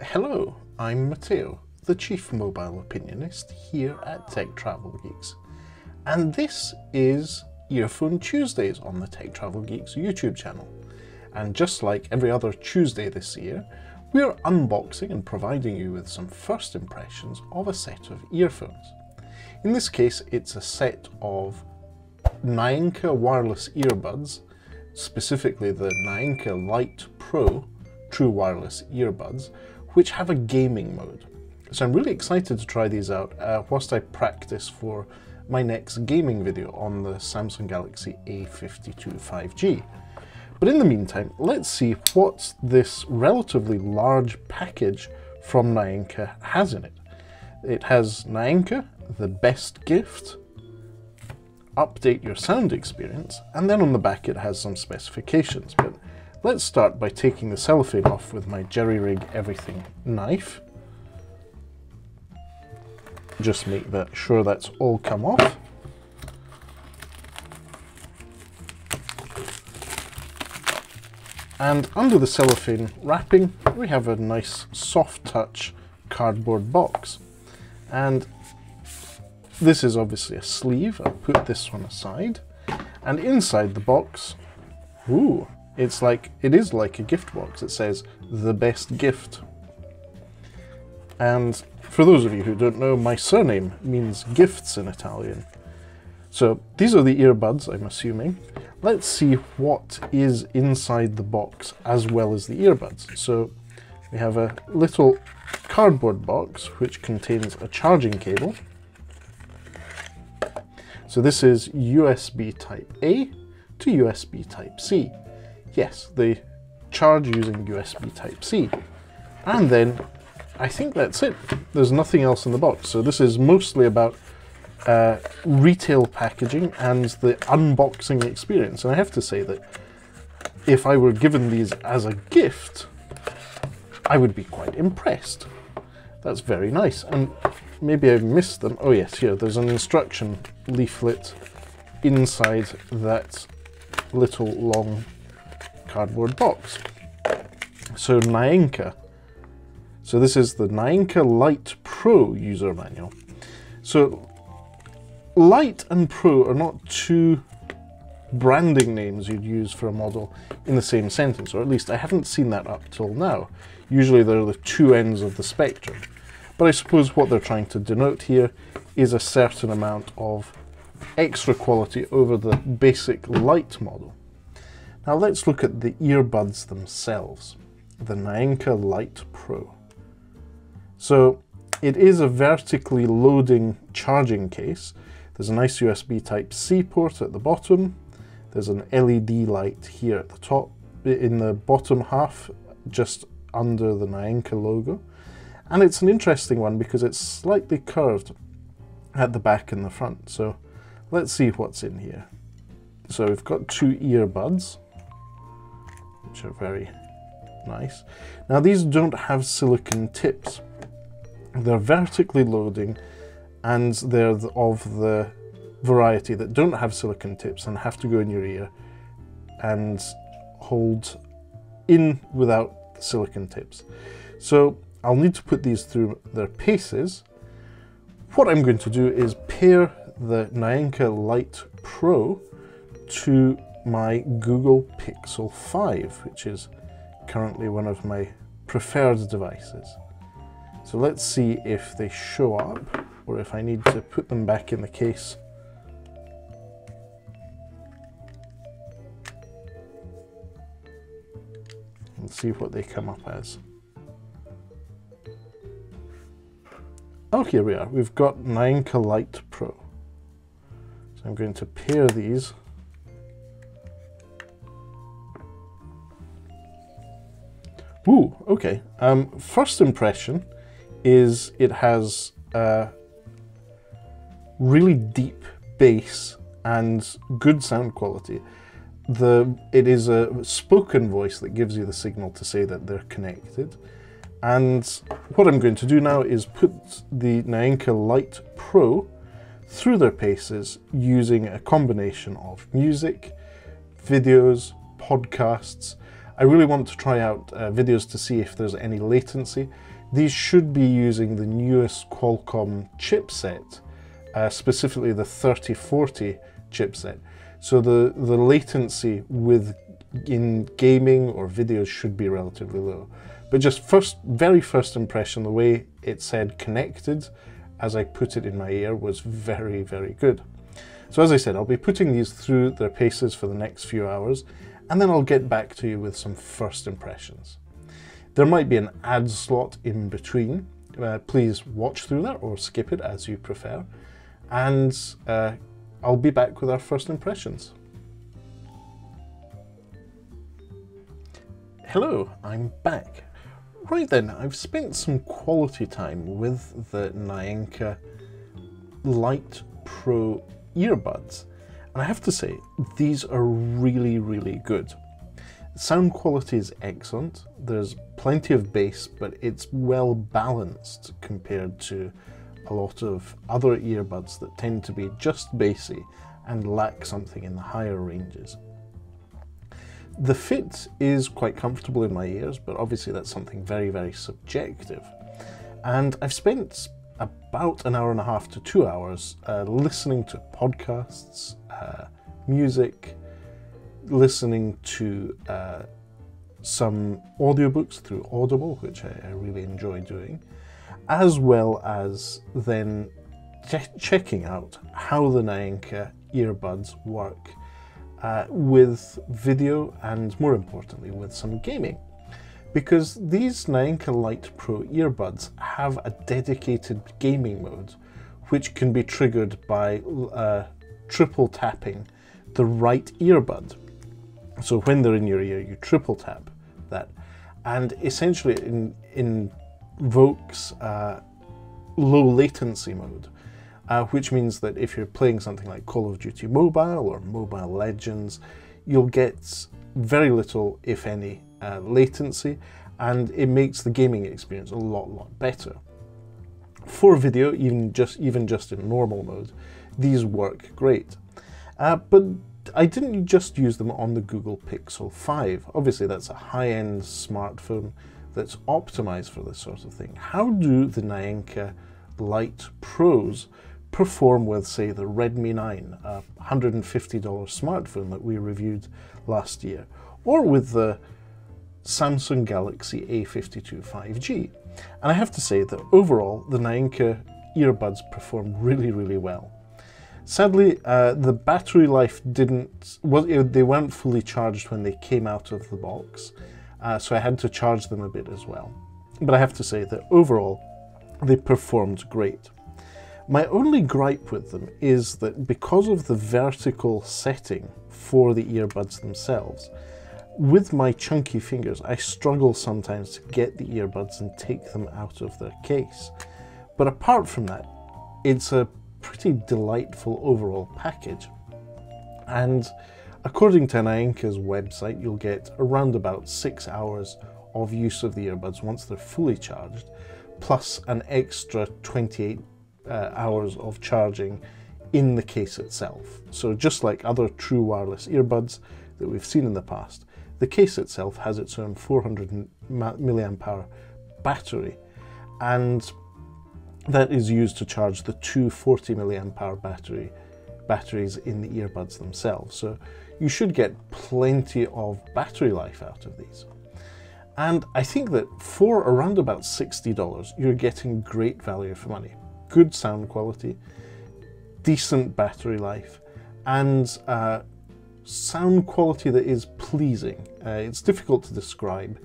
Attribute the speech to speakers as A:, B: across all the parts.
A: Hello, I'm Matteo, the Chief Mobile Opinionist here at Tech Travel Geeks. And this is Earphone Tuesdays on the Tech Travel Geeks YouTube channel. And just like every other Tuesday this year, we're unboxing and providing you with some first impressions of a set of earphones. In this case, it's a set of Naenka wireless earbuds, specifically the Naenka Lite Pro true wireless earbuds, which have a gaming mode. So I'm really excited to try these out uh, whilst I practice for my next gaming video on the Samsung Galaxy A52 5G. But in the meantime, let's see what this relatively large package from Naenka has in it. It has Naenka, the best gift, update your sound experience, and then on the back it has some specifications. But let's start by taking the cellophane off with my Jerry Rig Everything knife. Just make that sure that's all come off. And under the cellophane wrapping, we have a nice soft touch cardboard box. And this is obviously a sleeve. I'll put this one aside. And inside the box, ooh, it's like, it is like a gift box. It says, the best gift. And for those of you who don't know, my surname means gifts in Italian. So these are the earbuds, I'm assuming. Let's see what is inside the box as well as the earbuds. So we have a little cardboard box which contains a charging cable. So this is USB type A to USB type C. Yes, they charge using USB type C. And then I think that's it. There's nothing else in the box. So this is mostly about uh, retail packaging and the unboxing experience. And I have to say that if I were given these as a gift, I would be quite impressed. That's very nice. And maybe I've missed them. Oh yes, here, there's an instruction leaflet inside that little long cardboard box. So Naenka. So this is the Naenka Lite Pro user manual. So Lite and Pro are not two branding names you'd use for a model in the same sentence, or at least I haven't seen that up till now. Usually they're the two ends of the spectrum. But I suppose what they're trying to denote here is a certain amount of extra quality over the basic Lite model. Now let's look at the earbuds themselves, the Naenka Lite Pro. So it is a vertically loading charging case, there's a nice USB Type-C port at the bottom. There's an LED light here at the top, in the bottom half, just under the Naenka logo. And it's an interesting one because it's slightly curved at the back and the front. So let's see what's in here. So we've got two earbuds, which are very nice. Now these don't have silicon tips. They're vertically loading and they're of the variety that don't have silicon tips and have to go in your ear and hold in without silicon tips. So I'll need to put these through their paces. What I'm going to do is pair the Naenka Lite Pro to my Google Pixel 5, which is currently one of my preferred devices. So let's see if they show up or if I need to put them back in the case. And see what they come up as. Oh, here we are. We've got Naenka Lite Pro. So I'm going to pair these. Ooh, okay. Um, first impression is it has a really deep bass and good sound quality. The it is a spoken voice that gives you the signal to say that they're connected. And what I'm going to do now is put the Naenka Lite Pro through their paces using a combination of music, videos, podcasts, I really want to try out uh, videos to see if there's any latency. These should be using the newest Qualcomm chipset, uh, specifically the 3040 chipset. So the, the latency with in gaming or videos should be relatively low. But just first, very first impression, the way it said connected as I put it in my ear was very, very good. So as I said, I'll be putting these through their paces for the next few hours, and then I'll get back to you with some first impressions. There might be an ad slot in between. Uh, please watch through that or skip it as you prefer. And uh, I'll be back with our first impressions. Hello, I'm back. Right then, I've spent some quality time with the Naenka Lite Pro earbuds, and I have to say, these are really, really good. Sound quality is excellent, there's plenty of bass, but it's well balanced compared to a lot of other earbuds that tend to be just bassy and lack something in the higher ranges. The fit is quite comfortable in my ears, but obviously that's something very, very subjective. And I've spent about an hour and a half to two hours uh, listening to podcasts, uh, music, listening to uh, some audiobooks through Audible, which I, I really enjoy doing, as well as then checking out how the Naenka earbuds work uh, with video and more importantly with some gaming. Because these Naenka Lite Pro earbuds have a dedicated gaming mode which can be triggered by uh, triple tapping the right earbud. So when they're in your ear, you triple tap that, and essentially it in, invokes uh, low latency mode uh, which means that if you're playing something like Call of Duty Mobile or Mobile Legends, you'll get very little, if any, uh, latency, and it makes the gaming experience a lot, lot better. For video, even just even just in normal mode, these work great. Uh, but I didn't just use them on the Google Pixel 5. Obviously, that's a high-end smartphone that's optimized for this sort of thing. How do the Naenka Lite Pros perform with, say, the Redmi 9, a $150 smartphone that we reviewed last year, or with the Samsung Galaxy A52 5G. And I have to say that overall, the Naenka earbuds performed really, really well. Sadly, uh, the battery life didn't, well, they weren't fully charged when they came out of the box, uh, so I had to charge them a bit as well. But I have to say that overall, they performed great. My only gripe with them is that because of the vertical setting for the earbuds themselves, with my chunky fingers, I struggle sometimes to get the earbuds and take them out of their case. But apart from that, it's a pretty delightful overall package. And according to Naenka's website, you'll get around about six hours of use of the earbuds once they're fully charged, plus an extra 28 uh, hours of charging in the case itself. So just like other true wireless earbuds that we've seen in the past, the case itself has its own 400 milliamp hour battery and that is used to charge the two 40 milliamp hour battery batteries in the earbuds themselves. So you should get plenty of battery life out of these. And I think that for around about $60, you're getting great value for money good sound quality, decent battery life, and uh, sound quality that is pleasing. Uh, it's difficult to describe,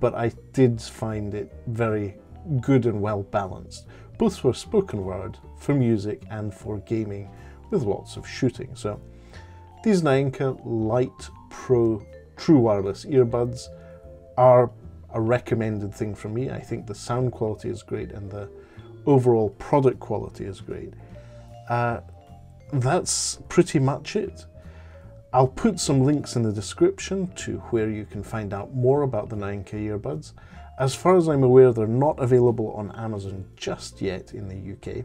A: but I did find it very good and well balanced, both for spoken word, for music, and for gaming with lots of shooting. So these Naenka Lite Pro True Wireless earbuds are a recommended thing for me. I think the sound quality is great and the overall product quality is great. Uh, that's pretty much it. I'll put some links in the description to where you can find out more about the Naenka earbuds. As far as I'm aware, they're not available on Amazon just yet in the UK,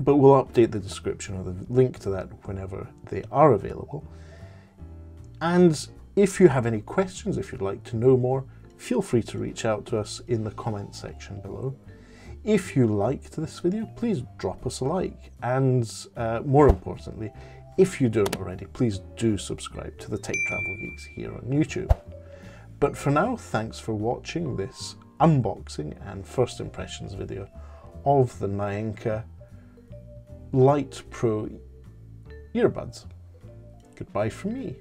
A: but we'll update the description or the link to that whenever they are available. And If you have any questions, if you'd like to know more, feel free to reach out to us in the comment section below. If you liked this video, please drop us a like. And uh, more importantly, if you don't already, please do subscribe to the Tech Travel Geeks here on YouTube. But for now, thanks for watching this unboxing and first impressions video of the Naenka Lite Pro earbuds. Goodbye from me.